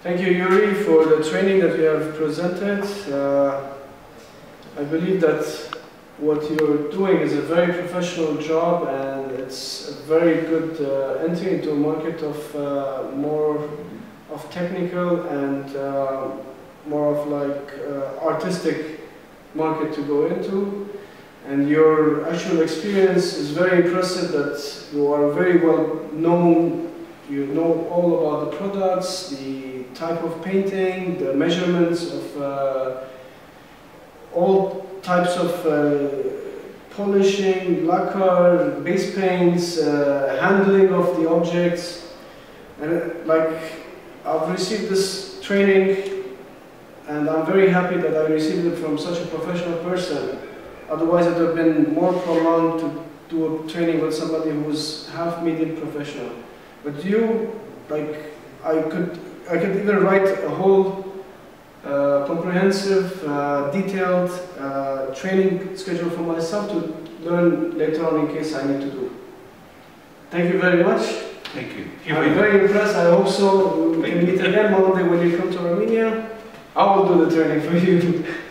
Thank you, Yuri, for the training that you have presented. Uh, I believe that what you're doing is a very professional job and it's a very good uh, entry into a market of uh, more of technical and uh, more of like uh, artistic market to go into. And your actual experience is very impressive that you are very well known, you know all about the products, the type of painting, the measurements of uh, all types of uh, polishing, lacquer, base paints, uh, handling of the objects. And like I've received this training and I'm very happy that I received it from such a professional person. Otherwise it would have been more prolonged to do a training with somebody who's half medium professional. But you, like, I could, I could even write a whole uh, comprehensive, uh, detailed uh, training schedule for myself to learn later on in case I need to do. Thank you very much. Thank you. I'm very impressed. I hope so. We Thank can meet again one day when you come to Armenia. I will do the training for you.